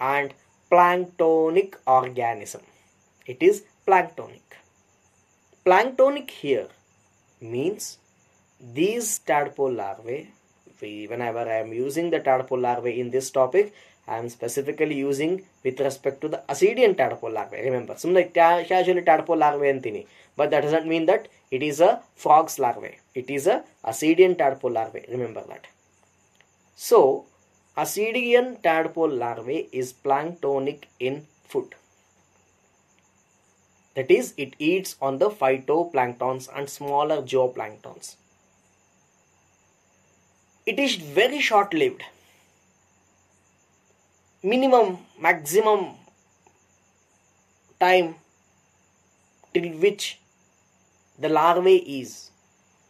and planktonic organism. It is planktonic. Planktonic here means these tadpole larvae, we, whenever I am using the tadpole larvae in this topic, I am specifically using with respect to the Ascidian tadpole larvae. Remember, some like casually tadpole larvae antini. But that doesn't mean that it is a frog's larvae. It is a Ascidian tadpole larvae. Remember that. So, ascidian tadpole larvae is planktonic in food. That is, it eats on the phytoplanktons and smaller zooplanktons. It is very short lived. Minimum, maximum time till which the larvae is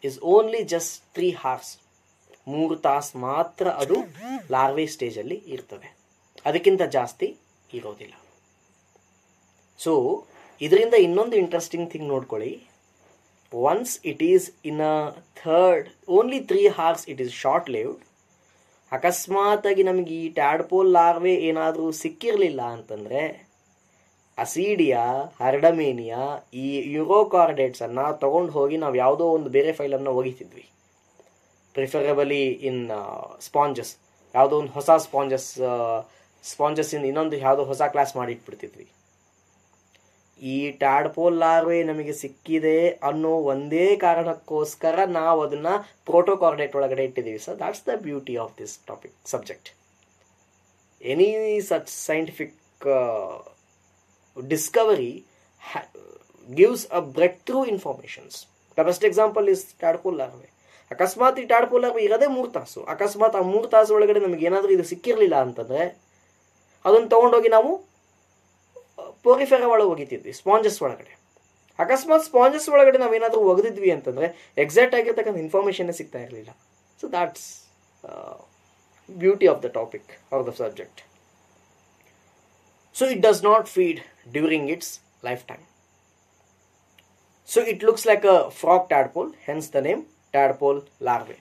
is only just 3 hours ಮೂರು ತಾಸು ಮಾತ್ರ ಅದು larvae ಸ್ಟೇಜಲ್ಲಿ ಇರ್ತವೆ ಅದಕ್ಕಿಂತ ಜಾಸ್ತಿ ಇರೋದಿಲ್ಲ. So ಇದರಿಂದ ಇನ್ನೊಂದು ಇಂಟ್ರೆಸ್ಟಿಂಗ್ ಥಿಂಗ್ ನೋಡ್ಕೊಳ್ಳಿ. Once it is in a third only three hours it is short lived ಅಕಸ್ಮಾತಾಗಿ ನಮಗೆ ಈ ಟ್ಯಾಡ್ಪೋಲ್ ಲಾರ್ವೆ ಏನಾದರೂ ಸಿಕ್ಕಿರಲಿಲ್ಲ ಅಂತಂದರೆ ಅಸೀಡಿಯಾ ಹರ್ಡಮೇನಿಯಾ ಈ ಯುರೋಕಾರ್ಡೇಟ್ಸನ್ನು ತೊಗೊಂಡು ಹೋಗಿ ನಾವು ಯಾವುದೋ ಒಂದು ಬೇರೆ ಫೈಲನ್ನು ಒಗಿತಿದ್ವಿ. ಪ್ರಿಫರಬಲಿ ಇನ್ ಸ್ಪಾಂಜಸ್ ಯಾವುದೋ ಒಂದು ಹೊಸ ಸ್ಪಾಂಜಸ್ ಸ್ಪಾಂಜಸ್ ಇನ್ ಇನ್ನೊಂದು ಯಾವುದೋ ಹೊಸ ಕ್ಲಾಸ್ ಮಾಡಿಟ್ಬಿಡ್ತಿದ್ವಿ. ಈ ಟ್ಯಾಡ್ಪೋಲ್ ಲಾರ್ವೆ ನಮಗೆ ಸಿಕ್ಕಿದೆ ಅನ್ನೋ ಒಂದೇ ಕಾರಣಕ್ಕೋಸ್ಕರ ನಾವು ಅದನ್ನ ಪ್ರೋಟೋಕಾರ್ಡೇಟ್ ಒಳಗಡೆ ಇಟ್ಟಿದ್ದೀವಿ. Sir that's the beauty of this topic subject any such scientific discovery gives a breakthrough informations the best example is tadpole larvae ಅಕಸ್ಮಾತ್ ಈ ಟಾಡ್ಪೋಲಾಗ ಇರೋದೇ ಮೂರು ತಾಸು. ಅಕಸ್ಮಾತ್ ಆ ಮೂರು ತಾಸು ಒಳಗಡೆ ನಮಗೆ ಏನಾದರೂ ಇದು ಸಿಕ್ಕಿರಲಿಲ್ಲ ಅಂತಂದರೆ ಅದನ್ನು ತೊಗೊಂಡೋಗಿ ನಾವು ಪೋರಿಫೆರ ಒಳಗೆ ಒಗಿತಿದ್ವಿ ಸ್ಪಾಂಜಸ್ ಒಳಗಡೆ. ಅಕಸ್ಮಾತ್ ಸ್ಪಾಂಜಸ್ ಒಳಗಡೆ ನಾವೇನಾದರೂ ಒಗೆದಿದ್ವಿ ಅಂತಂದರೆ ಎಕ್ಸಾಕ್ಟ್ ಆಗಿರ್ತಕ್ಕಂಥ ಇನ್ಫಾರ್ಮೇಷನ್ನೇ ಸಿಗ್ತಾ ಇರಲಿಲ್ಲ. So that's beauty of the topic or the subject so it does not feed during its life time so it looks like a frog tadpole hence the name tadpole larvae.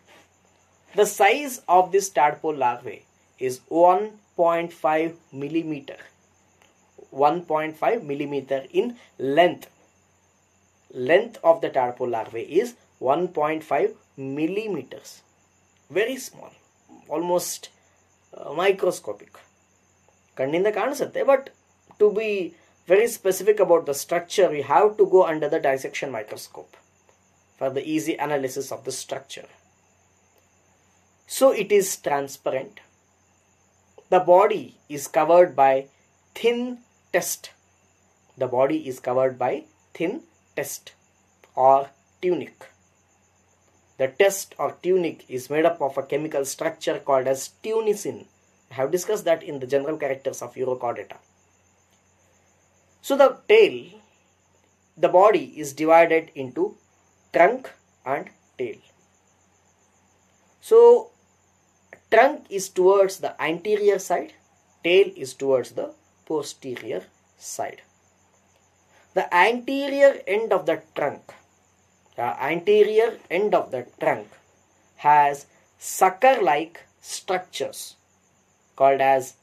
The size of this tadpole larvae is 1.5 millimeter. 1.5 millimeter in length. Length of the tadpole larvae is 1.5 millimeters. Very small, almost uh, microscopic. ಕಣ್ಣಿಂದ ಕಾಣಿಸುತ್ತೆ but to be very specific about the structure you have to go under the dissection microscope for the easy analysis of the structure. So it is transparent. The body is covered by thin test. The body is covered by thin test or tunic. The test or tunic is made up of a chemical structure called as tunicin. I have discussed that in the general characters of Urochordata. So the tail, the body is divided into trunk and tail. So, trunk is towards the anterior side, tail is towards the posterior side. The anterior end of the trunk, the anterior end of the trunk has sucker like structures called as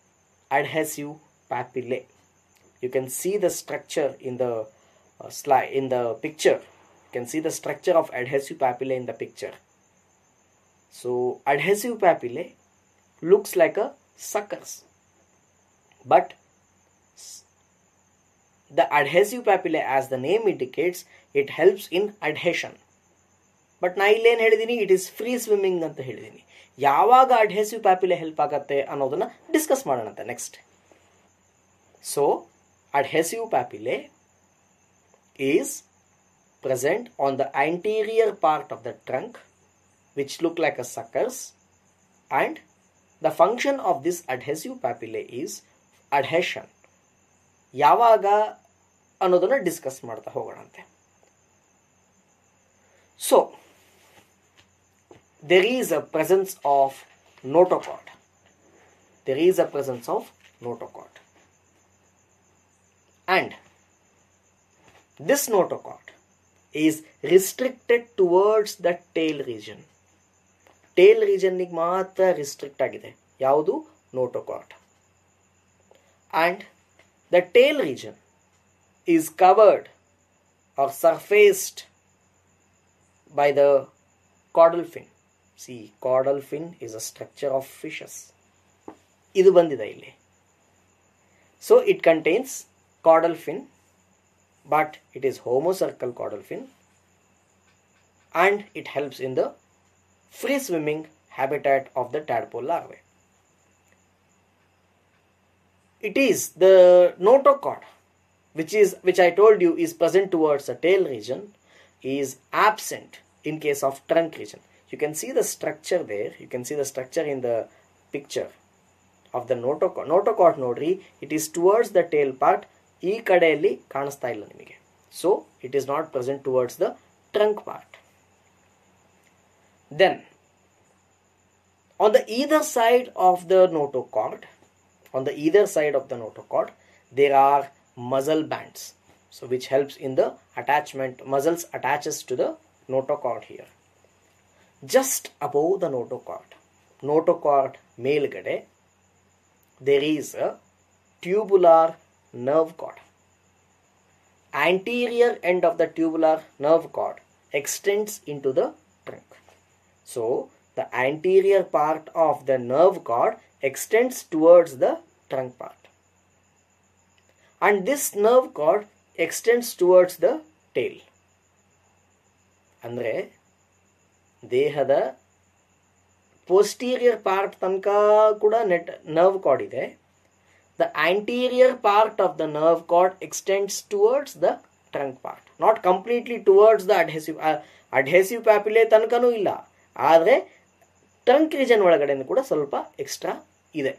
adhesive papillae. You can see the structure in the uh, slide in the picture can see the structure of adhesive papillae in the picture. So adhesive papillae looks like a suckers. But the adhesive papillae as the name indicates it helps in adhesion. But ನಾ ಇಲ್ಲೇನು ಹೇಳಿದ್ದೀನಿ it is free swimming ಅಂತ ಹೇಳಿದ್ದೀನಿ ಯಾವಾಗ adhesive ಪ್ಯಾಪಿಲೆ help ಆಗುತ್ತೆ ಅನ್ನೋದನ್ನು discuss ಮಾಡೋಣಂತೆ next so adhesive papillae is present on the anterior part of the trunk which look like a suckers and the function of this adhesive papillae is adhesion ಯಾವಾಗ ಅನ್ನೋದನ್ನ discuss ಮಾಡ್ತಾ ಹೋಗೋಣಂತೆ so there is a presence of notochord there is a presence of notochord and this notochord is restricted towards the tail region tail ರೀಜನ್ನಿಗೆ ಮಾತ್ರ restrict ಆಗಿದೆ ಯಾವುದು ನೋಟೋಕಾಟ್ and the tail region is covered or surfaced by the caudal fin. See, caudal fin is a structure of fishes. ಇದು ಬಂದಿದೆ ಇಲ್ಲಿ so it contains caudal fin but it is homocercal caudal fin and it helps in the free swimming habitat of the tadpole larvae. It is the notochord which is which I told you is present towards the tail region is absent in case of trunk region. You can see the structure there. You can see the structure in the picture of the notochord. Notochord nodary, it is towards the tail part ಈ ಕಡೆಯಲ್ಲಿ ಕಾಣಿಸ್ತಾ ಇಲ್ಲ ನಿಮಗೆ so it is not present towards the trunk part then on the either side of the notochord on the either side of the notochord there are muscle bands so which helps in the attachment muscles attaches to the notochord here just above the notochord notochord ಮೇಲ್ಗಡೆ there is a tubular nerve cord anterior end of the tubular nerve cord extends into the trunk so the anterior part of the nerve cord extends towards the trunk part. And this nerve cord extends towards the tail. ಅಂದರೆ ದೇಹದ posterior part ತನಕ ಕೂಡ net nerve card ಇದೆ the anterior part of the nerve cord extends towards the trunk part not completely towards the adhesive uh, adhesive papillae tanakanu illa aadre trunk region olagadeyinda kuda swalpa extra ide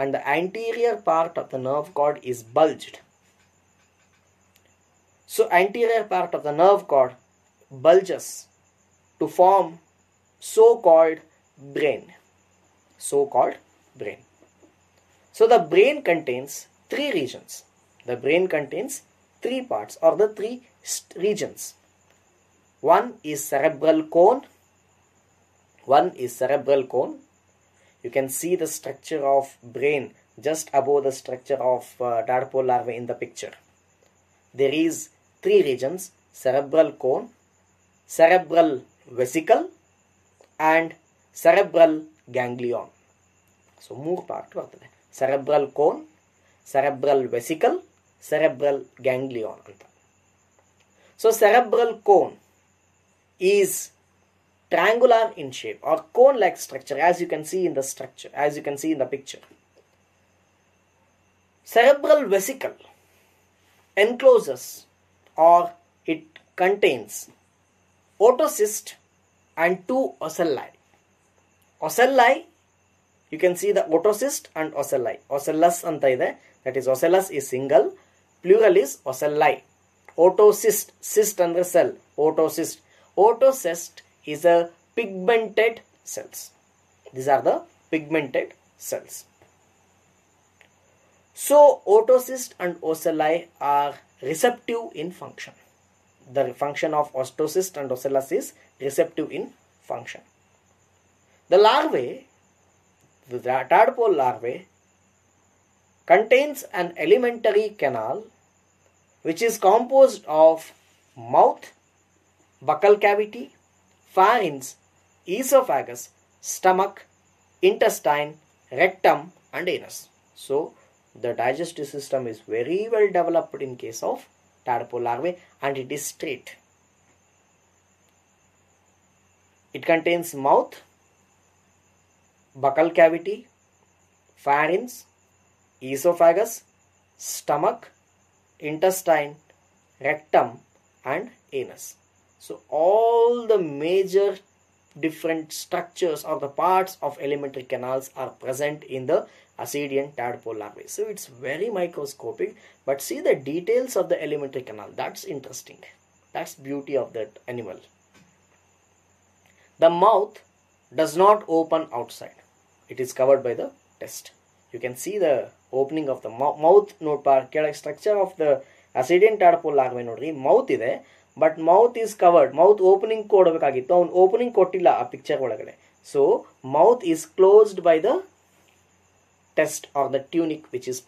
and the anterior part of the nerve cord is bulged so anterior part of the nerve cord bulges to form so called brain so called brain So the brain contains three regions. The brain contains three parts or the three st- regions. One is cerebral cone. One is cerebral cone. You can see the structure of brain just above the structure of uh, tadpole larvae in the picture. There is three regions: cerebral cone, cerebral vesicle and cerebral ganglion. So ಮೂರು part ಬರ್ತದೆ cerebral cone cerebral vesicle cerebral ಗ್ಯಾಂಗ್ಲಿಯಾನ್ ಅಂತ so cerebral cone is triangular in shape or cone like structure as you can see in the structure as you can see in the picture cerebral vesicle encloses or it contains otocyst and two ocelli ocelli you can see the otocyst and ocelli ocellus ಅಂತ ಇದೆ that is ocellus is single plural is ocelli otocyst cyst ಅಂದ್ರೆ cell otocyst otocyst is a pigmented cells these are the pigmented cells so otocyst and ocelli are receptive in function the function of otocyst and ocellus is receptive in function the larvae the tadpole larvae contains an alimentary canal which is composed of mouth buccal cavity pharynx esophagus stomach intestine rectum and anus. So the digestive system is very well developed in case of tadpole larvae and it is straight. It contains mouth buccal cavity pharynx esophagus stomach intestine rectum and anus. So all the major different structures or the parts of alimentary canals are present in the ascidian tadpole larvae so it's very microscopic but see the details of the alimentary canal. That's interesting. That's beauty of that animal. The mouth does not open outside it is covered by the test. You can see the opening of the mou- mouth, ನೋಡ್ ಕೆಳಗೆ structure of the ascidian tadpole larvae ನೋಡ್ರಿ. Mouth ಇದೆ but mouth is covered mouth opening ಕೊಡಬೇಕಾಗಿತ್ತು. ಅವ್ನು opening ಕೊಟ್ಟಿಲ್ಲ ಆ picture ಒಳಗಡೆ. So mouth is closed by the test or the tunic which is